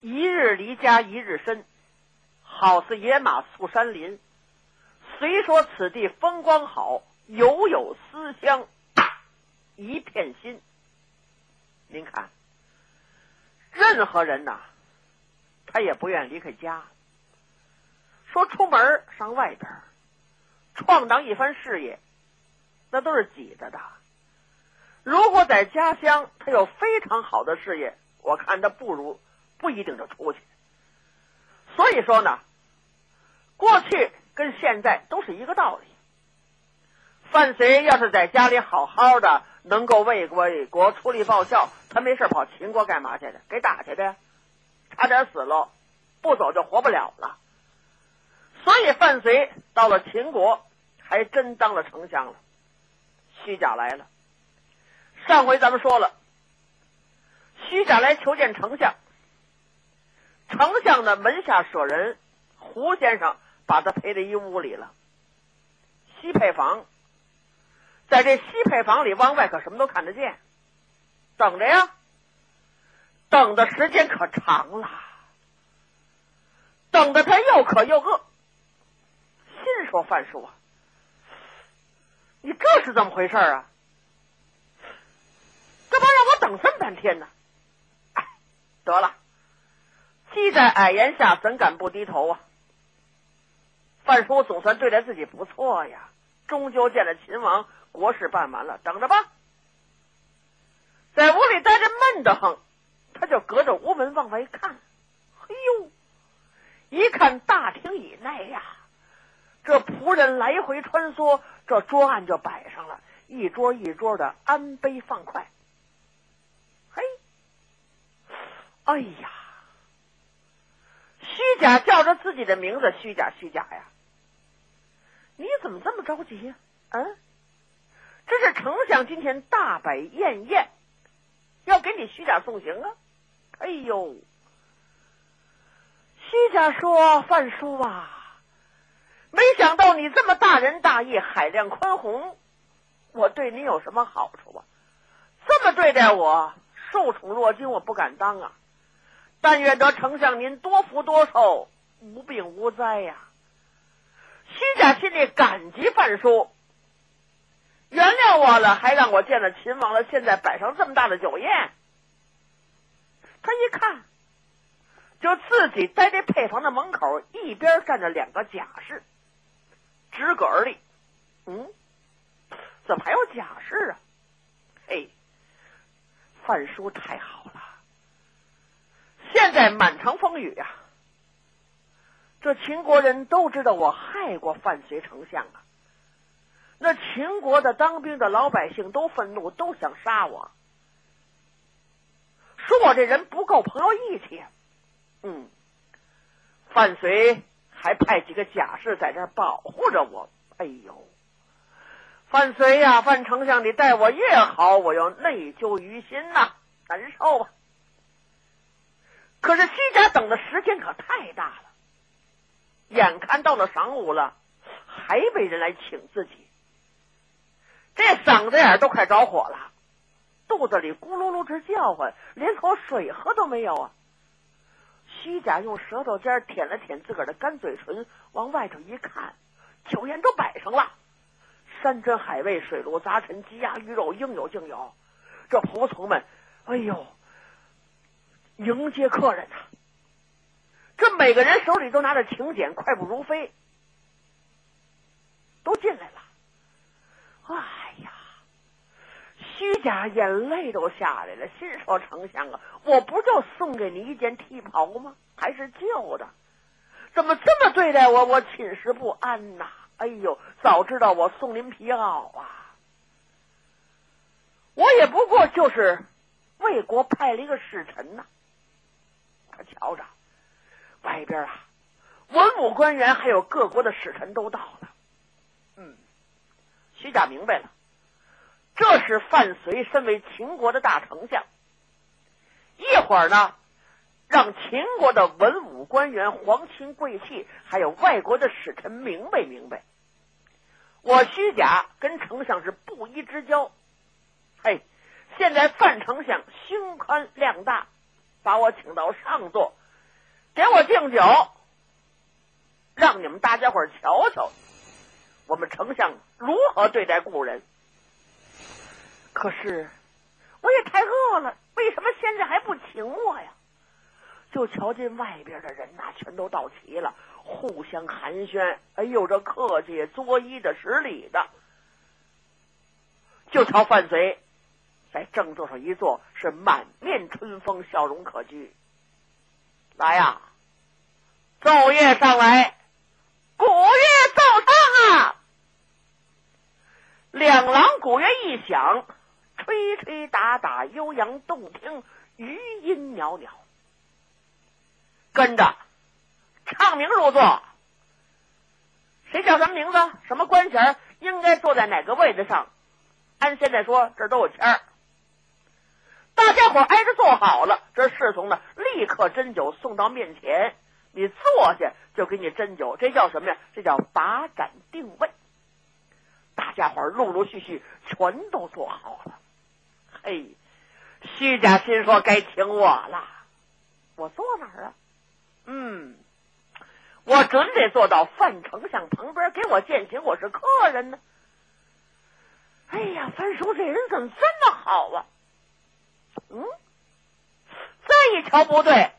一日离家一日深，好似野马宿山林。虽说此地风光好，犹有思乡一片心。您看，任何人呐，他也不愿离开家。说出门上外边闯荡一番事业，那都是挤着的。如果在家乡他有非常好的事业，我看他不如不一定就出去。所以说呢，过去跟现在都是一个道理。范随要是在家里好好的，能够为国为国出力报效，他没事跑秦国干嘛去的？给打去的，差点死了，不走就活不了了。所以范随到了秦国，还真当了丞相了。虚假来了。上回咱们说了，虚假来求见丞相，丞相的门下舍人胡先生把他陪在一屋里了，西配房，在这西配房里往外可什么都看得见，等着呀，等的时间可长了，等的他又渴又饿，心说范叔啊，你这是怎么回事啊？干嘛让我等这么半天呢？哎，得了，鸡在矮檐下，怎敢不低头啊？范叔总算对待自己不错呀，终究见了秦王，国事办完了，等着吧。在屋里待着闷得很，他就隔着屋门往外看。嘿呦，一看大厅以内呀，这仆人来回穿梭，这桌案就摆上了，一桌一桌的安杯放筷。嘿哎呀，假叫着自己的名字，虚假虚假呀！你怎么这么着急呀？嗯，这是丞相今天大摆宴宴，要给你虚假送行啊！哎呦，虚假说：“范叔啊，没想到你这么大仁大义、海量宽宏，我对你有什么好处啊？这么对待我，受宠若惊，我不敢当啊！”但愿得丞相您多福多寿，无病无灾呀！虚假心里感激范叔，原谅我了，还让我见了秦王了。现在摆上这么大的酒宴，他一看，就自己在这配房的门口，一边站着两个假士，直个儿立。嗯，怎么还有假士啊？嘿，范叔太好了。现在满城风雨呀，这秦国人都知道我害过范随丞相啊。那秦国的当兵的老百姓都愤怒，都想杀我，说我这人不够朋友义气。嗯，范随还派几个甲士在这保护着我。哎呦，范随呀，范丞相，你待我越好，我又内疚于心呐，难受啊。可是西甲等的时间可太大了，眼看到了晌午了，还没人来请自己，这嗓子眼都快着火了，肚子里咕噜噜直叫唤，连口水喝都没有啊！虚假用舌头尖舔了舔自个儿的干嘴唇，往外头一看，酒宴都摆上了，山珍海味、水陆杂陈、鸡鸭鱼肉，应有尽有。这仆从们，哎呦！迎接客人呐，这每个人手里都拿着请柬，快步如飞，都进来了。哎呀，虚假眼泪都下来了，心说：“丞相啊，我不就送给你一件替袍吗？还是旧的，怎么这么对待我？我寝食不安呐！哎呦，早知道我送您皮袄啊！我也不过就是为国派了一个使臣呐。”可瞧着，外边啊，文武官员还有各国的使臣都到了。嗯，徐甲明白了，这是范绥身为秦国的大丞相，一会儿呢，让秦国的文武官员、皇亲贵戚，还有外国的使臣明白明白，我虚假跟丞相是不一之交。嘿，现在范丞相胸宽量大。把我请到上座，给我敬酒，让你们大家伙瞧瞧，我们丞相如何对待故人。可是我也太饿了，为什么现在还不请我呀？就瞧见外边的人呐，全都到齐了，互相寒暄。哎呦，这客气作揖的、施礼的。就瞧范随在正座上一坐，是满面春风，笑容可掬。来呀，奏乐上来，鼓乐奏唱啊！两郎鼓乐一响，吹吹打打，悠扬动听，余音袅袅。跟着唱名入座，谁叫什么名字？什么官衔？应该坐在哪个位子上？按现在说，这都有签儿。大家伙挨着坐好了，这侍从呢，立刻斟酒送到面前。你坐下就给你斟酒，这叫什么呀？这叫把盏定位。大家伙陆陆续续全都坐好了。嘿，徐家心说该请我了，我坐哪儿啊？嗯，我准得坐到范丞相旁边，给我践行我是客人呢。哎呀，范叔这人怎么这么好啊？嗯，再一瞧不对，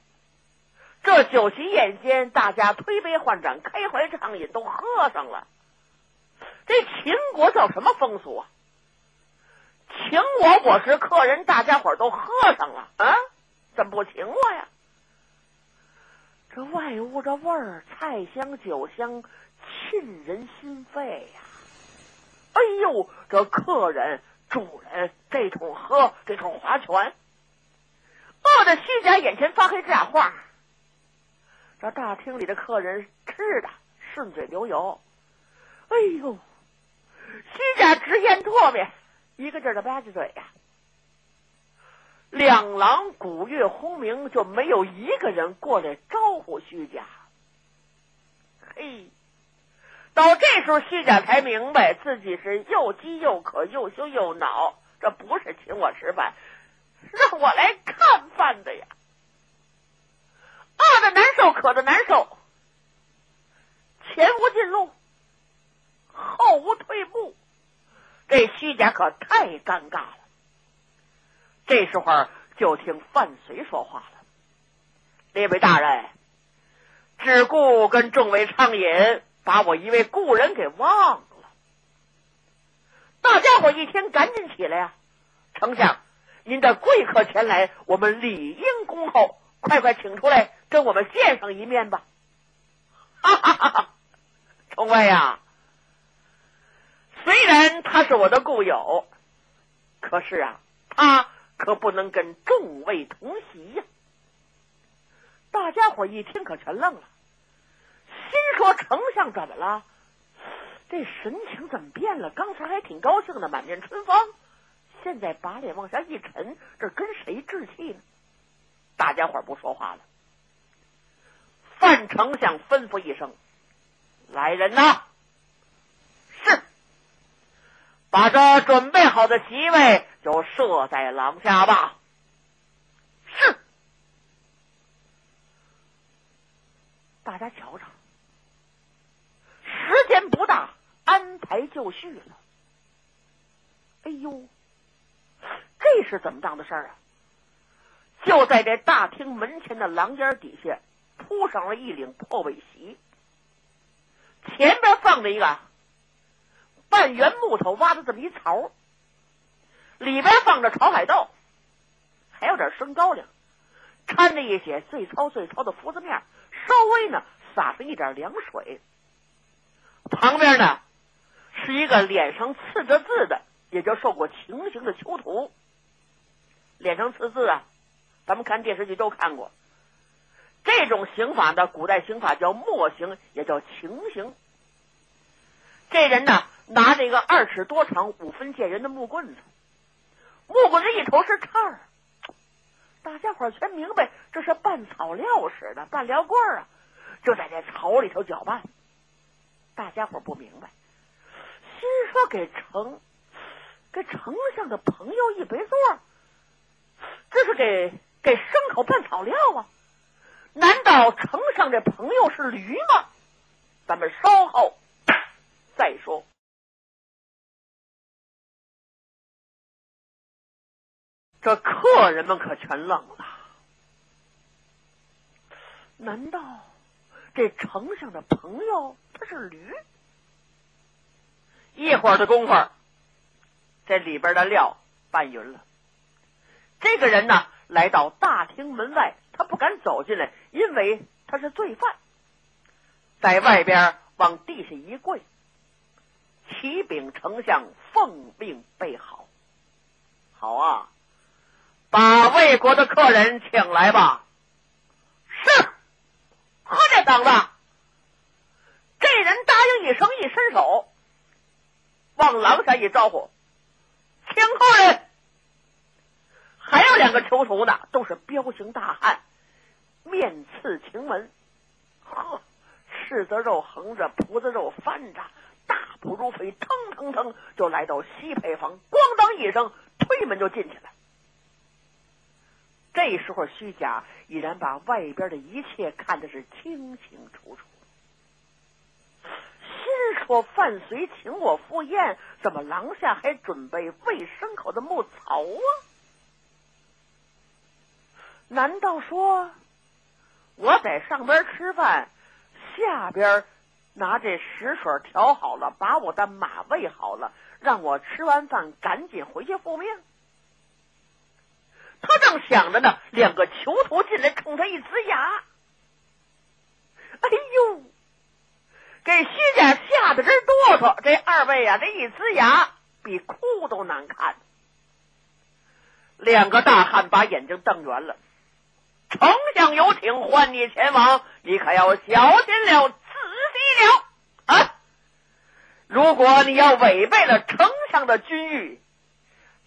这酒席宴间，大家推杯换盏，开怀畅饮，都喝上了。这秦国叫什么风俗啊？请我，我是客人，大家伙都喝上了啊？怎么不请我呀？这外屋这味儿，菜香酒香，沁人心肺呀！哎呦，这客人、主人这桶喝，这桶划拳，饿的虚假眼前发黑，这俩话。这大厅里的客人吃的顺嘴流油，哎呦，虚假直言唾沫，一个劲儿的吧唧嘴呀。两廊鼓乐轰鸣，就没有一个人过来招呼虚假。嘿，到这时候，虚假才明白自己是又饥又渴，又羞又恼。这不是请我吃饭，让我来看饭的呀！饿的难受，渴的难受，前无进路，后无退步，这虚假可太尴尬了。这时候就听范随说话了：“列位大人，只顾跟众位畅饮，把我一位故人给忘了。”大家伙一听，赶紧起来呀！丞相，您的贵客前来，我们理应恭候，快快请出来，跟我们见上一面吧！哈哈哈哈！众位呀，虽然他是我的故友，可是啊，他。可不能跟众位同席呀！大家伙一听，可全愣了，说：“丞相怎么了？这神情怎么变了？刚才还挺高兴的，满面春风，现在把脸往下一沉，这跟谁置气呢？”大家伙不说话了。范丞相吩咐一声：“来人呐！”是，把这准备好的席位。就设在廊下吧。是，大家瞧瞧，时间不大，安排就就绪了。哎呦，这是怎么当的事儿啊？就在这大厅门前的廊檐底下铺上了一领破尾席，前边放着一个半圆木头挖的这么一槽。里边放着炒海豆，还有点生高粱，掺着一些最糙最糙的麸子面，稍微呢撒上一点凉水。旁边呢是一个脸上刺着字的，也叫受过情刑的囚徒。脸上刺字啊，咱们看电视剧都看过。这种刑法的，古代刑法叫墨刑，也叫情刑。这人呢，拿着一个二尺多长、五分见人的木棍子。木棍子一头是叉儿，大家伙全明白这是拌草料使的拌料棍儿啊，就在这草里头搅拌。大家伙不明白，心说给丞给丞相的朋友一杯座，这是给给牲口拌草料啊？难道丞相这朋友是驴吗？咱们稍后 再说。这客人们可全愣了。难道这丞相的朋友他是驴？一会儿的功夫，这里边的料拌匀了。这个人呢，来到大厅门外，他不敢走进来，因为他是罪犯。在外边往地下一跪，启禀丞相，奉命备好。好啊，把魏国的客人请来吧。是，何家等子。这人答应一声，一伸手，往廊下一招呼，请后人。还有两个囚徒呢，都是彪形大汉，面刺晴门，呵。柿子肉横着，脯子肉翻着，大步如飞，腾腾腾就来到西配房，咣当一声推门就进去了。这时候，虚假已然把外边的一切看的是清清楚楚，说：范随请我赴宴，怎么廊下还准备喂牲口的牧草啊？难道说我在上边吃饭？下边拿这食水调好了，把我的马喂好了，让我吃完饭赶紧回去复命。他正想着呢，两个囚徒进来，冲他一呲牙。哎呦，给徐家吓得直哆嗦。这二位啊，这一呲牙比哭都难看。两个大汉把眼睛瞪圆了。丞相有请，唤你前往，你可要小心了，仔细了啊！如果你要违背了丞相的军谕，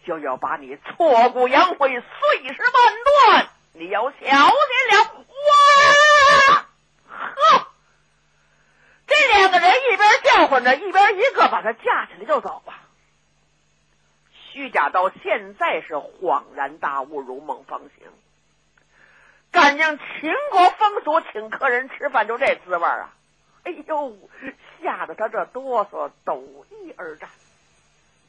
就要把你挫骨扬灰，碎尸万段。你要小心了！哇！呵，这两个人一边叫唤着，一边一个把他架起来就走啊。虚假到现在是恍然大悟，如梦方醒。敢将秦国风俗，请客人吃饭就这滋味啊！哎呦，吓得他这哆嗦，抖衣而战，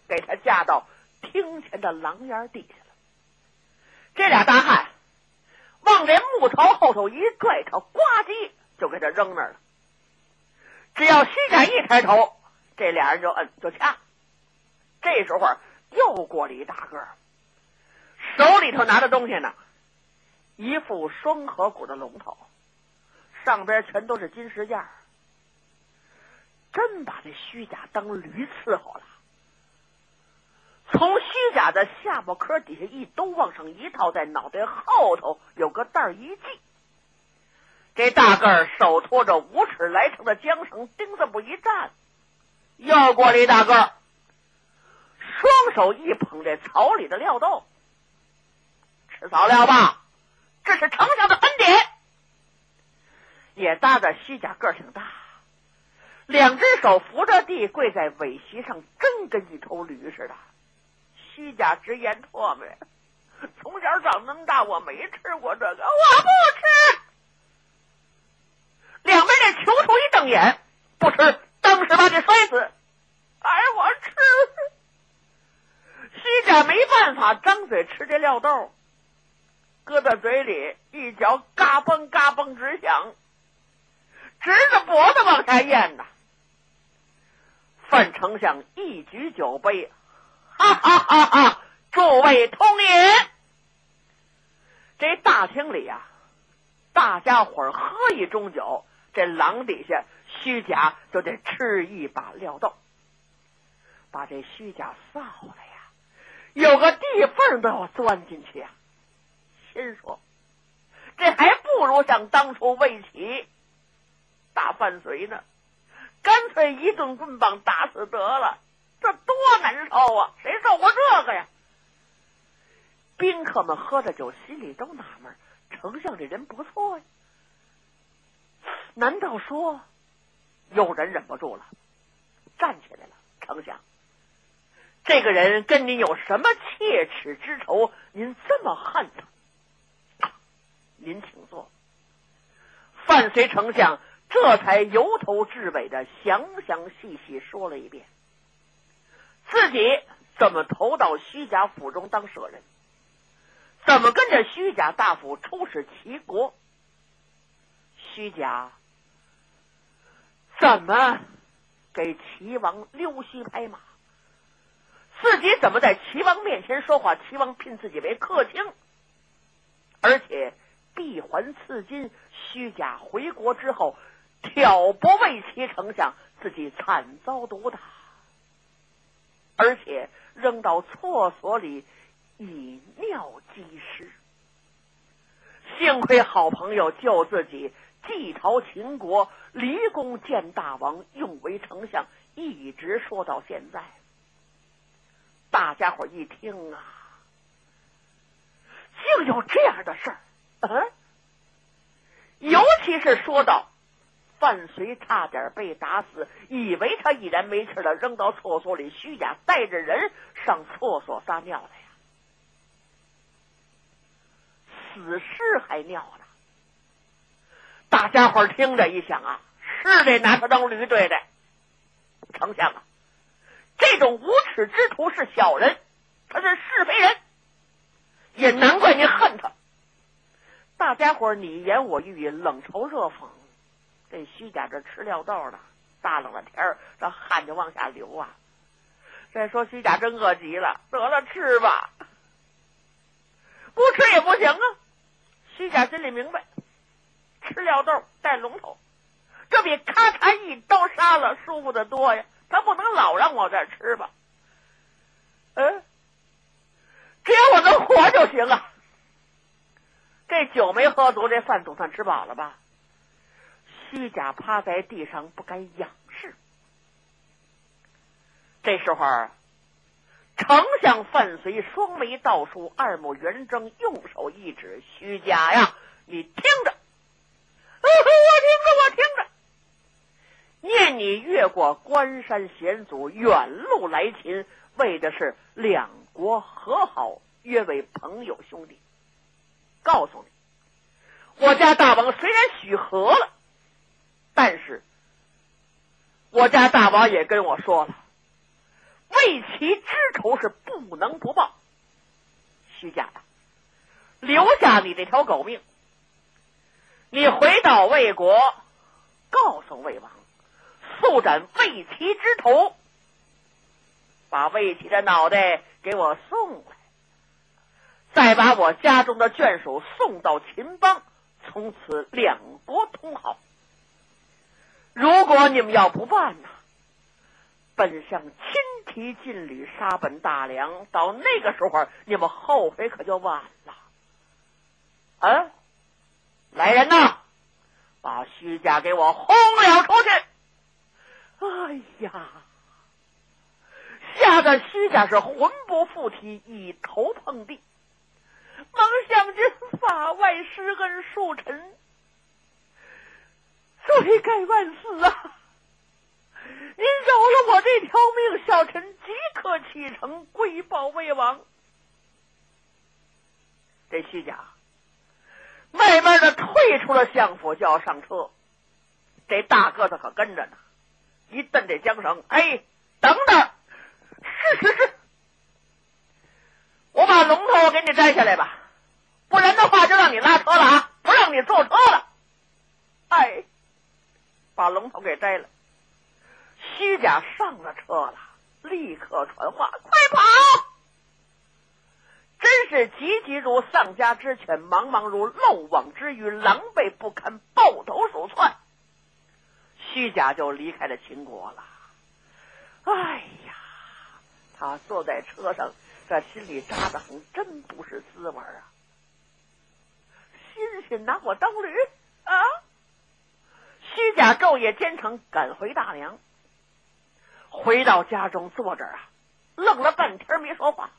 给他架到厅前的廊檐底下了。这俩大汉往这木头后头一拽，他呱唧就给他扔那儿了。只要徐家一抬头，这俩人就摁就掐。这时候又过来一大个，手里头拿着东西呢。一副双合骨的龙头，上边全都是金石件真把这虚假当驴伺候了。从虚假的下巴颏底下一兜往上一套，在脑袋后头有个袋儿一系。这大个儿手托着五尺来长的缰绳，钉子不一站，又过来一大个儿，双手一捧这草里的料豆，吃草料吧。这是丞相的恩典，也搭的虚假个儿挺大，两只手扶着地，跪在尾席上，真跟一头驴似的。虚假直言唾沫，从小长那么大，我没吃过这个，我不吃。囚徒一瞪眼，不吃，当时把你摔死。哎，我吃。虚假没办法，张嘴吃这料豆。搁在嘴里，一嚼嘎嘣嘎嘣直响，直着脖子往下咽呐。范丞相一举酒杯，哈哈哈哈！诸位同饮。这大厅里呀，大家伙喝一盅酒，这廊底下虚假就得吃一把料豆，把这虚假臊了呀，有个地缝都要钻进去呀。心说：“这还不如像当初魏齐打范随呢，干脆一顿棍棒打死得了，这多难受啊！谁受过这个呀？”宾客们喝着酒，心里都纳闷：丞相这人不错呀。难道说有人忍不住了，站起来了？丞相，这个人跟您有什么切齿之仇？您这么恨他？您请坐。水丞相这才由头至尾的详详细细说了一遍，自己怎么投到虚假府中当舍人，怎么跟着虚假大夫出使齐国，虚假怎么给齐王溜须拍马，自己怎么在齐王面前说话，齐王聘自己为客卿，而且。闭环赐金，虚假回国之后挑拨魏齐丞相，自己惨遭毒打，而且扔到厕所里以尿击尸。幸亏好朋友救自己，继朝秦国，离宫见大王，用为丞相，一直说到现在。大家伙一听啊，竟有这样的事儿。嗯，尤其是说到范绥差点被打死，以为他已然没气了，扔到厕所里，虚假带着人上厕所撒尿了呀，死尸还尿呢。大家伙听着一想啊，是得拿他当驴对待。丞相啊，这种无耻之徒是小人，他是是非人，也难怪你恨他。大家伙你言我语，冷嘲热讽。这虚假这吃料豆的，大冷的天儿，这汗就往下流啊。再说虚假真饿极了，得了吃吧，不吃也不行啊。虚假心里明白，吃料豆带龙头，这比咔嚓一刀杀了舒服的多呀。他不能老让我这吃吧？嗯，只要我能活就行啊。这酒没喝足，这饭总算吃饱了吧？虚假趴在地上不敢仰视。这时候，丞相范随双眉倒竖，二目圆睁，用手一指：“虚假呀，你听着！我听着，我听着！念你越过关山险阻，远路来秦，为的是两国和好，约为朋友兄弟。”告诉你，我家大王虽然许和了，但是我家大王也跟我说了，为其之仇是不能不报。虚假的，留下你这条狗命，你回到魏国，告诉魏王，速斩魏齐之头，把魏齐的脑袋给我送来。再把我家中的眷属送到秦邦，从此两国通好。如果你们要不办呢，本相亲提劲旅杀本大梁，到那个时候你们后悔可就晚了。啊，来人呐，把虚假给我轰了出去！哎呀，吓得虚假是魂不附体，一头碰地。忙向君法外施恩恕臣，罪该万死啊！您饶了我这条命，小臣即刻启程归报魏王。这虚假慢慢的退出了相府，就要上车。这大个子可跟着呢，一蹬这缰绳，哎，等等，是是是。我把龙头给你摘下来吧，不然的话就让你拉车了啊，不让你坐车了。哎，把龙头给摘了，虚假上了车了，立刻传话：快跑！真是急急如丧家之犬，忙忙如漏网之鱼，狼狈不堪，抱头鼠窜。虚假就离开了秦国了。哎呀，他坐在车上。这心里扎的很，真不是滋味啊！欣欣拿我当驴啊！虚假昼夜兼程赶回大梁，回到家中坐着啊，愣了半天没说话。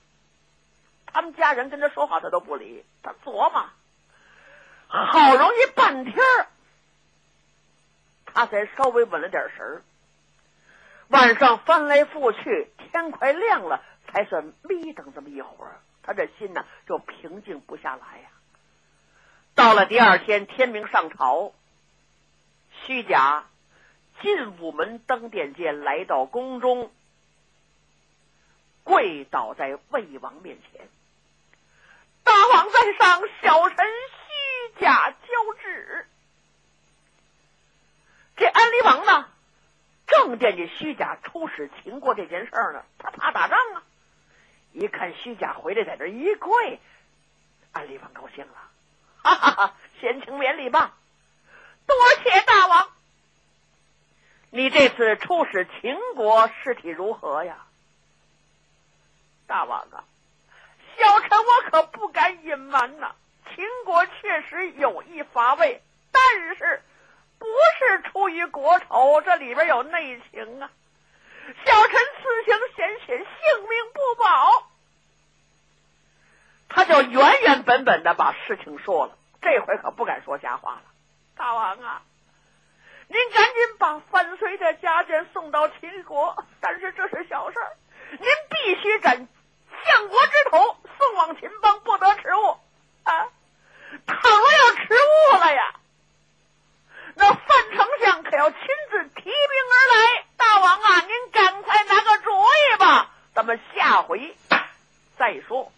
他们家人跟他说话，他都不理。他琢磨，好容易半天他才稍微稳了点神儿。晚上翻来覆去，天快亮了。才算眯瞪这么一会儿，他这心呢就平静不下来呀。到了第二天天明上朝，虚假进午门登殿间，来到宫中，跪倒在魏王面前。大王在上，小臣虚假交旨。这安陵王呢，正惦记虚假出使秦国这件事呢，他怕打仗啊。一看虚假回来，在这一跪，安陵王高兴了，哈哈哈！先请免礼吧，多谢大王。你这次出使秦国，事体如何呀？大王啊！小臣我可不敢隐瞒呐，秦国确实有意伐魏，但是不是出于国仇，这里边有内情啊！小臣此行险些性命不保。他就原原本本的把事情说了，这回可不敢说瞎话了。大王啊，您赶紧把范睢的家眷送到秦国，但是这是小事儿，您必须斩。相国之头送往秦邦，不得迟误啊！倘若要迟误了呀，那范丞相可要亲自提兵而来。大王啊，您赶快拿个主意吧，咱们下回再说。